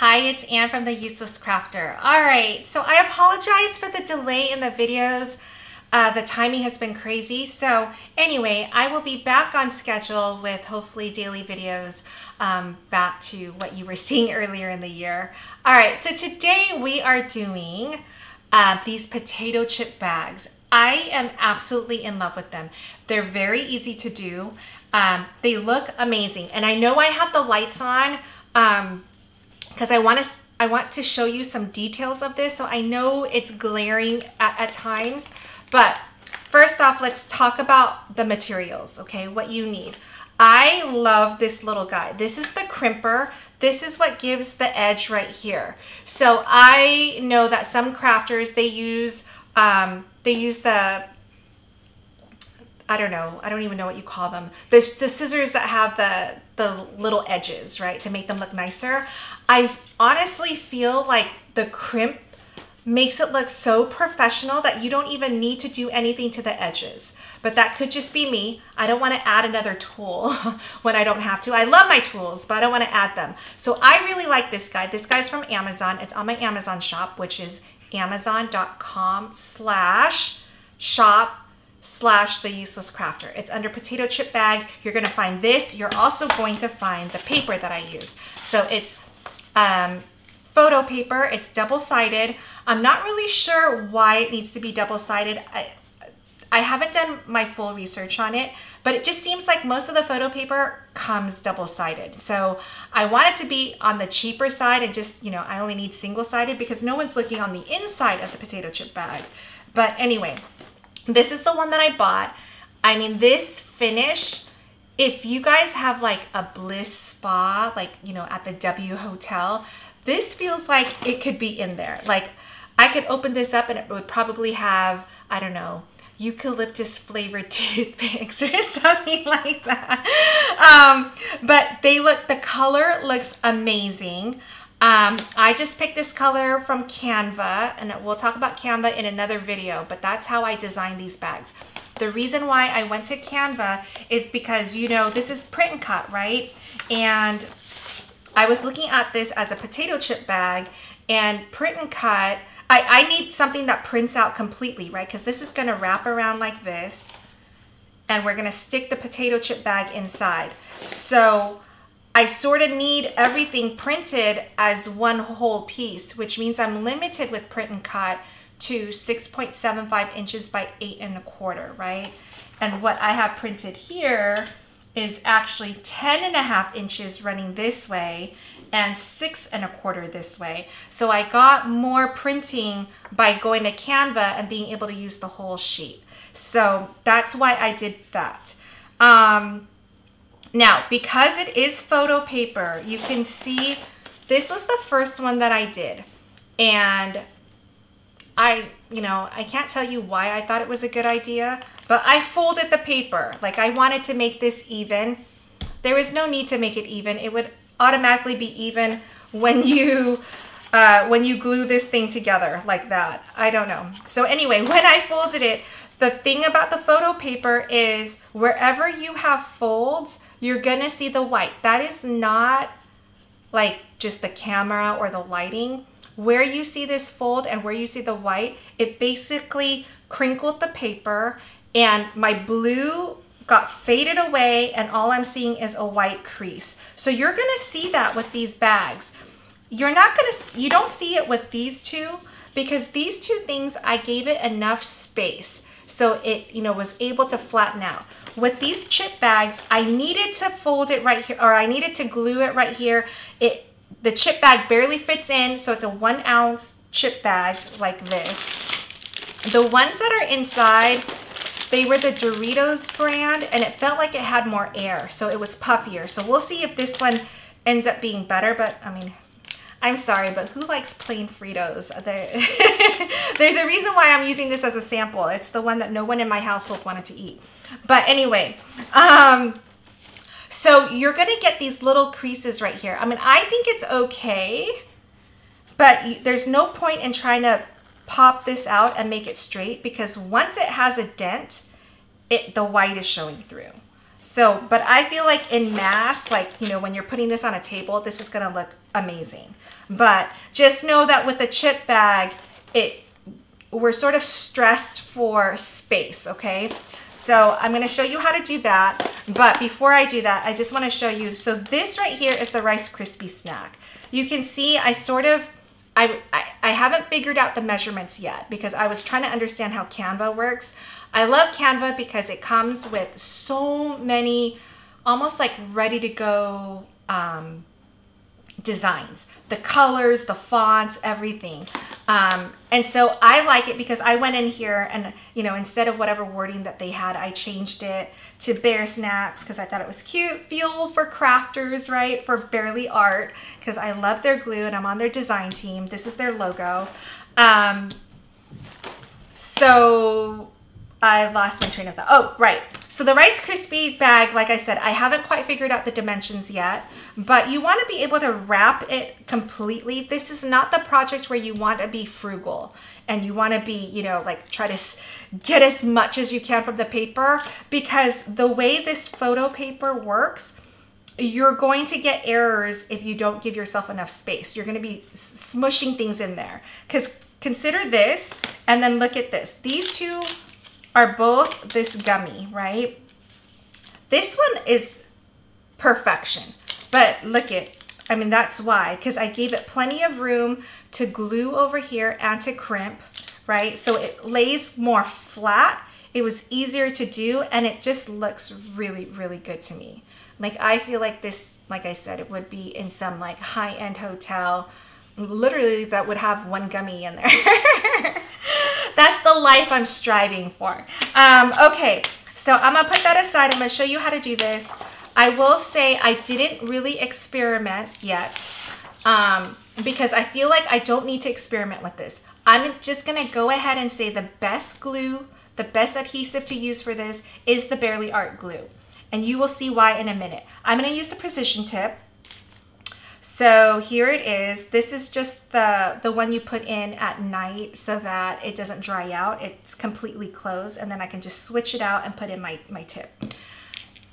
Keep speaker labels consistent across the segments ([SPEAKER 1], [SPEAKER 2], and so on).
[SPEAKER 1] Hi, it's Anne from The Useless Crafter. All right, so I apologize for the delay in the videos. Uh, the timing has been crazy. So anyway, I will be back on schedule with hopefully daily videos um, back to what you were seeing earlier in the year. All right, so today we are doing uh, these potato chip bags. I am absolutely in love with them. They're very easy to do. Um, they look amazing. And I know I have the lights on because I want to I want to show you some details of this. So I know it's glaring at, at times, but first off, let's talk about the materials, okay? What you need. I love this little guy. This is the crimper. This is what gives the edge right here. So I know that some crafters, they use, um, they use the I don't know, I don't even know what you call them. The, the scissors that have the, the little edges, right, to make them look nicer. I honestly feel like the crimp makes it look so professional that you don't even need to do anything to the edges. But that could just be me. I don't want to add another tool when I don't have to. I love my tools, but I don't want to add them. So I really like this guy. This guy's from Amazon. It's on my Amazon shop, which is amazon.com slash shop slash the useless crafter. It's under potato chip bag. You're gonna find this. You're also going to find the paper that I use. So it's um, photo paper. It's double-sided. I'm not really sure why it needs to be double-sided. I, I haven't done my full research on it, but it just seems like most of the photo paper comes double-sided. So I want it to be on the cheaper side and just, you know, I only need single-sided because no one's looking on the inside of the potato chip bag. But anyway, this is the one that I bought. I mean, this finish, if you guys have like a bliss spa, like, you know, at the W Hotel, this feels like it could be in there. Like, I could open this up and it would probably have, I don't know, eucalyptus flavored toothpicks or something like that. Um, but they look, the color looks amazing. Um, I just picked this color from Canva and we'll talk about Canva in another video, but that's how I designed these bags. The reason why I went to Canva is because, you know, this is print and cut, right? And I was looking at this as a potato chip bag and print and cut, I, I need something that prints out completely, right? Because this is gonna wrap around like this and we're gonna stick the potato chip bag inside. So I sort of need everything printed as one whole piece, which means I'm limited with print and cut to 6.75 inches by eight and a quarter, right? And what I have printed here is actually 10 and a half inches running this way and six and a quarter this way. So I got more printing by going to Canva and being able to use the whole sheet. So that's why I did that. Um, now, because it is photo paper, you can see this was the first one that I did. And I, you know, I can't tell you why I thought it was a good idea, but I folded the paper. Like I wanted to make this even. There was no need to make it even. It would automatically be even when you uh, when you glue this thing together like that. I don't know. So anyway, when I folded it, the thing about the photo paper is wherever you have folds, you're gonna see the white. That is not like just the camera or the lighting. Where you see this fold and where you see the white, it basically crinkled the paper and my blue got faded away and all I'm seeing is a white crease. So you're gonna see that with these bags. You're not gonna, you don't see it with these two because these two things, I gave it enough space so it you know was able to flatten out. With these chip bags, I needed to fold it right here, or I needed to glue it right here. It The chip bag barely fits in, so it's a one ounce chip bag like this. The ones that are inside, they were the Doritos brand, and it felt like it had more air, so it was puffier. So we'll see if this one ends up being better, but I mean, I'm sorry, but who likes plain Fritos? There's a reason why I'm using this as a sample. It's the one that no one in my household wanted to eat. But anyway, um, so you're going to get these little creases right here. I mean, I think it's okay, but there's no point in trying to pop this out and make it straight because once it has a dent, it the white is showing through. So, but I feel like in mass, like, you know, when you're putting this on a table, this is gonna look amazing. But just know that with the chip bag, it we're sort of stressed for space, okay? So I'm gonna show you how to do that. But before I do that, I just wanna show you, so this right here is the Rice Krispie snack. You can see I sort of, I, I, I haven't figured out the measurements yet because I was trying to understand how Canva works. I love Canva because it comes with so many almost like ready to go um, designs, the colors, the fonts, everything. Um, and so I like it because I went in here and, you know, instead of whatever wording that they had, I changed it to Bear Snacks because I thought it was cute. Fuel for crafters, right? For Bearly Art because I love their glue and I'm on their design team. This is their logo. Um, so I lost my train of thought. Oh, right. So the Rice Krispie bag, like I said, I haven't quite figured out the dimensions yet, but you want to be able to wrap it completely. This is not the project where you want to be frugal and you want to be, you know, like try to get as much as you can from the paper because the way this photo paper works, you're going to get errors if you don't give yourself enough space. You're going to be smushing things in there because consider this and then look at this. These two are both this gummy, right? This one is perfection, but look at, I mean, that's why, because I gave it plenty of room to glue over here and to crimp, right? So it lays more flat. It was easier to do and it just looks really, really good to me. Like I feel like this, like I said, it would be in some like high-end hotel, literally that would have one gummy in there. That's the life I'm striving for. Um, okay, so I'm gonna put that aside. I'm gonna show you how to do this. I will say I didn't really experiment yet um, because I feel like I don't need to experiment with this. I'm just gonna go ahead and say the best glue, the best adhesive to use for this is the Bearly Art glue. And you will see why in a minute. I'm gonna use the precision tip. So here it is. This is just the, the one you put in at night so that it doesn't dry out. It's completely closed and then I can just switch it out and put in my, my tip.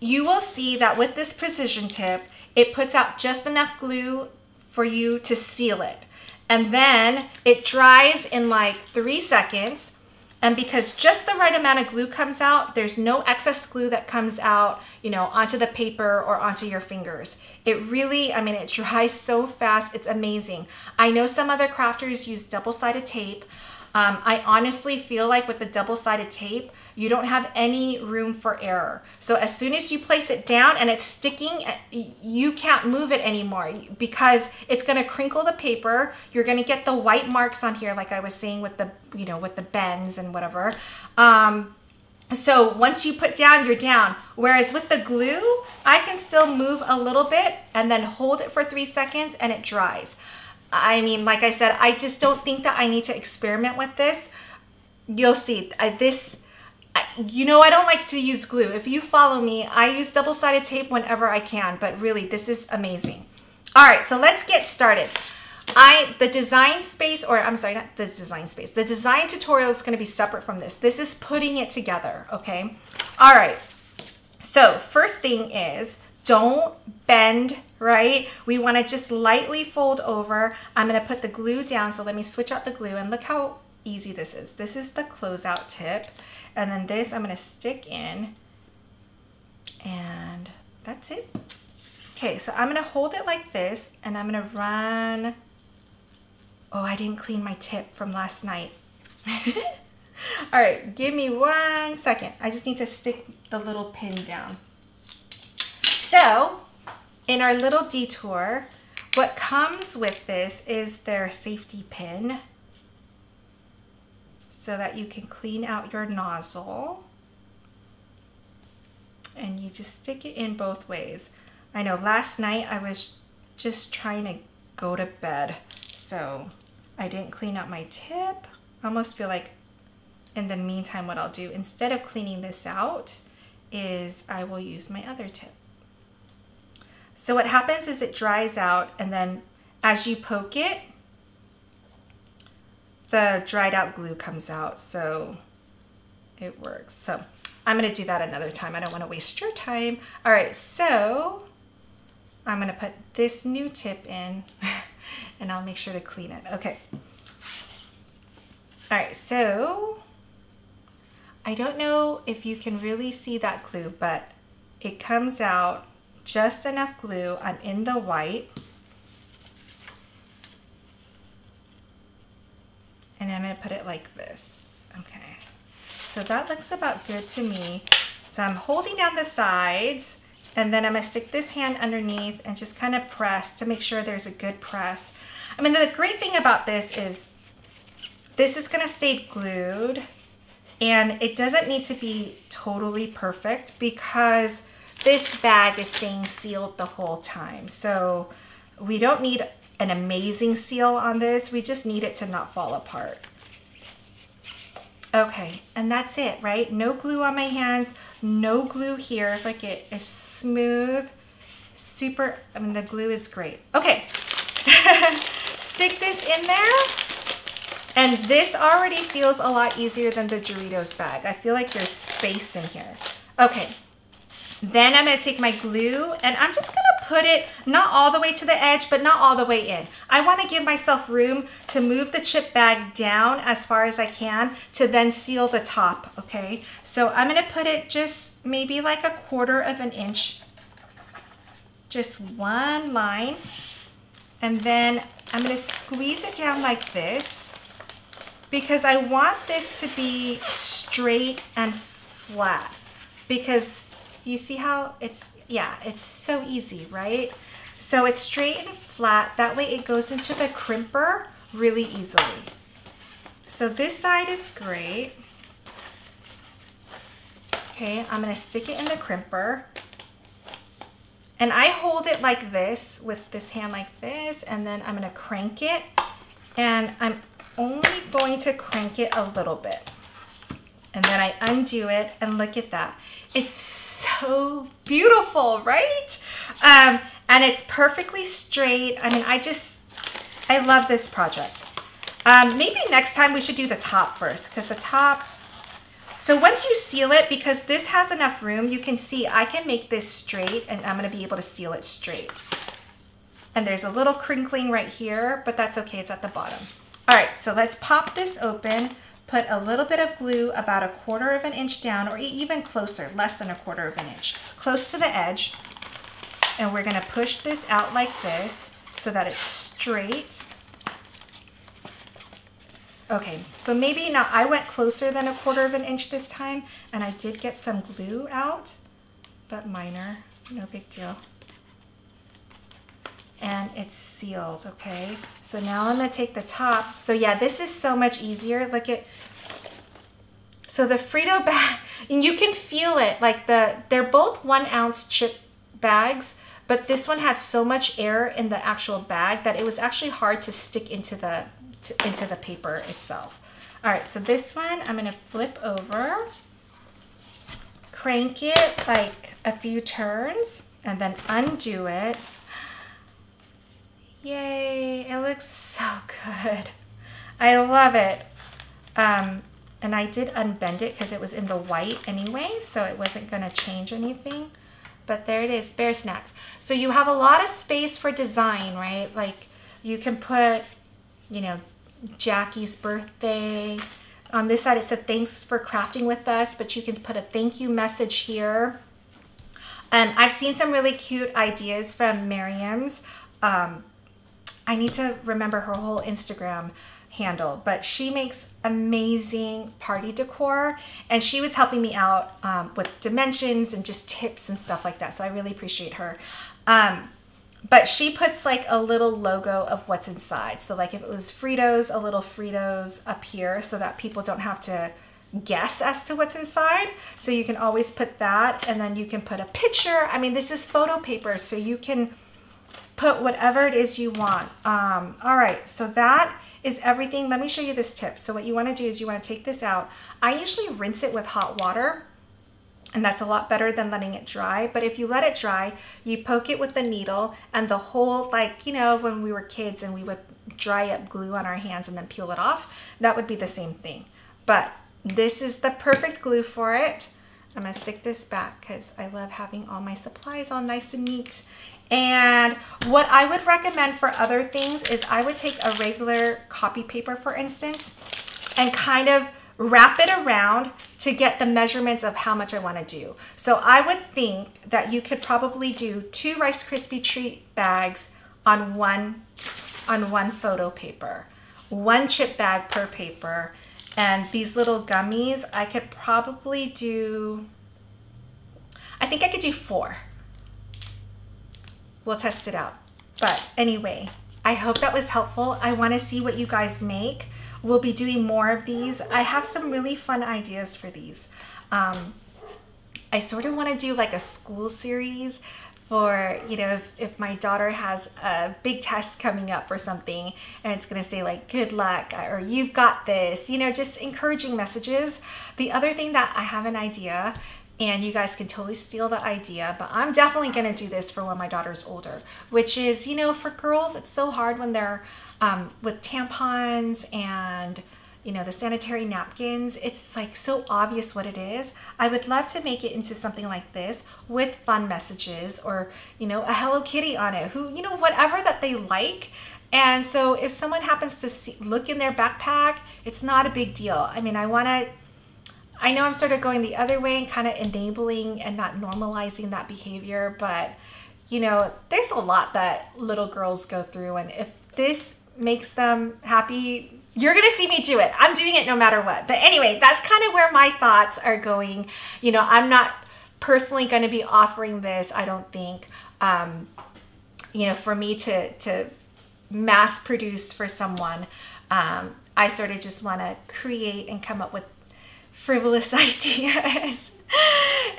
[SPEAKER 1] You will see that with this precision tip, it puts out just enough glue for you to seal it. And then it dries in like three seconds and because just the right amount of glue comes out, there's no excess glue that comes out, you know, onto the paper or onto your fingers. It really, I mean, it dries so fast. It's amazing. I know some other crafters use double-sided tape. Um, I honestly feel like with the double-sided tape, you don't have any room for error. So as soon as you place it down and it's sticking, eh, you can't move it anymore because it's gonna crinkle the paper. You're gonna get the white marks on here, like I was saying with the, you know, with the bends and whatever. Um, so once you put down, you're down. Whereas with the glue, I can still move a little bit and then hold it for three seconds and it dries. I mean, like I said, I just don't think that I need to experiment with this. You'll see, I, this, you know, I don't like to use glue. If you follow me, I use double-sided tape whenever I can, but really, this is amazing. All right, so let's get started. I the design space, or I'm sorry, not the design space. The design tutorial is going to be separate from this. This is putting it together, okay? All right. So first thing is don't bend, right? We want to just lightly fold over. I'm going to put the glue down. So let me switch out the glue and look how easy this is. This is the closeout tip. And then this I'm to stick in and that's it. Okay, so I'm to hold it like this and I'm to run. Oh, I didn't clean my tip from last night. All right, give me one second. I just need to stick the little pin down. So in our little detour, what comes with this is their safety pin so that you can clean out your nozzle. And you just stick it in both ways. I know last night I was just trying to go to bed, so I didn't clean out my tip. I almost feel like in the meantime what I'll do, instead of cleaning this out, is I will use my other tip. So what happens is it dries out and then as you poke it, the dried out glue comes out. So it works. So I'm gonna do that another time. I don't wanna waste your time. All right, so I'm gonna put this new tip in and I'll make sure to clean it. Okay. All right, so I don't know if you can really see that glue, but it comes out just enough glue. I'm in the white. And I'm gonna put it like this. Okay, so that looks about good to me. So I'm holding down the sides and then I'm gonna stick this hand underneath and just kind of press to make sure there's a good press. I mean, the great thing about this is this is gonna stay glued and it doesn't need to be totally perfect because this bag is staying sealed the whole time. So we don't need an amazing seal on this. We just need it to not fall apart. Okay, and that's it, right? No glue on my hands, no glue here. Like it is smooth, super, I mean, the glue is great. Okay, stick this in there. And this already feels a lot easier than the Doritos bag. I feel like there's space in here. Okay, then I'm gonna take my glue and I'm just gonna put it not all the way to the edge, but not all the way in. I wanna give myself room to move the chip bag down as far as I can to then seal the top, okay? So I'm gonna put it just maybe like a quarter of an inch, just one line. And then I'm gonna squeeze it down like this because I want this to be straight and flat because do you see how it's, yeah, it's so easy, right? So it's straight and flat. That way it goes into the crimper really easily. So this side is great. Okay, I'm gonna stick it in the crimper. And I hold it like this with this hand like this, and then I'm gonna crank it. And I'm only going to crank it a little bit. And then I undo it and look at that. It's so beautiful, right? Um, and it's perfectly straight. I mean, I just, I love this project. Um, maybe next time we should do the top first because the top, so once you seal it, because this has enough room, you can see I can make this straight and I'm gonna be able to seal it straight. And there's a little crinkling right here, but that's okay, it's at the bottom. All right, so let's pop this open, put a little bit of glue about a quarter of an inch down or even closer, less than a quarter of an inch, close to the edge. And we're gonna push this out like this so that it's straight. Okay, so maybe now I went closer than a quarter of an inch this time and I did get some glue out, but minor, no big deal and it's sealed, okay? So now I'm gonna take the top. So yeah, this is so much easier. Look at, so the Frito bag, and you can feel it, like the, they're both one ounce chip bags, but this one had so much air in the actual bag that it was actually hard to stick into the, to, into the paper itself. All right, so this one I'm gonna flip over, crank it like a few turns, and then undo it Yay, it looks so good. I love it. Um, and I did unbend it because it was in the white anyway, so it wasn't gonna change anything. But there it is, Bear Snacks. So you have a lot of space for design, right? Like you can put, you know, Jackie's birthday. On this side it said, thanks for crafting with us, but you can put a thank you message here. Um, I've seen some really cute ideas from Miriam's. Um, I need to remember her whole Instagram handle, but she makes amazing party decor and she was helping me out um, with dimensions and just tips and stuff like that. So I really appreciate her. Um, but she puts like a little logo of what's inside. So like if it was Fritos, a little Fritos up here so that people don't have to guess as to what's inside. So you can always put that and then you can put a picture. I mean, this is photo paper, so you can put whatever it is you want. Um, all right, so that is everything. Let me show you this tip. So what you wanna do is you wanna take this out. I usually rinse it with hot water and that's a lot better than letting it dry. But if you let it dry, you poke it with the needle and the whole, like, you know, when we were kids and we would dry up glue on our hands and then peel it off, that would be the same thing. But this is the perfect glue for it. I'm gonna stick this back because I love having all my supplies all nice and neat. And what I would recommend for other things is I would take a regular copy paper, for instance, and kind of wrap it around to get the measurements of how much I want to do. So I would think that you could probably do two Rice Krispie treat bags on one on one photo paper, one chip bag per paper, and these little gummies I could probably do. I think I could do four. We'll test it out. But anyway, I hope that was helpful. I want to see what you guys make. We'll be doing more of these. I have some really fun ideas for these. Um, I sort of want to do like a school series for, you know, if, if my daughter has a big test coming up or something and it's going to say like, good luck or you've got this, you know, just encouraging messages. The other thing that I have an idea and you guys can totally steal the idea, but I'm definitely to do this for when my daughter's older, which is, you know, for girls, it's so hard when they're um, with tampons and you know the sanitary napkins. It's like so obvious what it is. I would love to make it into something like this with fun messages or you know a hello kitty on it who you know whatever that they like. And so if someone happens to see, look in their backpack it's not a big deal. I mean i want to i know i'm sort of going the other way and kind of enabling and not normalizing that behavior but you know there's a lot that little girls go through and if this makes them happy, you're to see me do it. I'm doing it no matter what. But anyway, that's kind of where my thoughts are going. You know, I'm not personally going to be offering this, I don't think, um, you know, for me to, to mass produce for someone. Um, I sort of just want to create and come up with frivolous ideas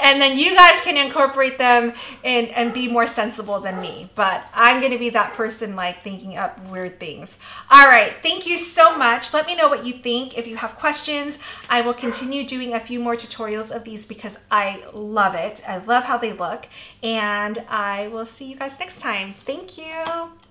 [SPEAKER 1] and then you guys can incorporate them and, and be more sensible than me. But I'm going to be that person like thinking up weird things. All right. Thank you so much. Let me know what you think. If you have questions, I will continue doing a few more tutorials of these because I love it. I love how they look. And I will see you guys next time. Thank you.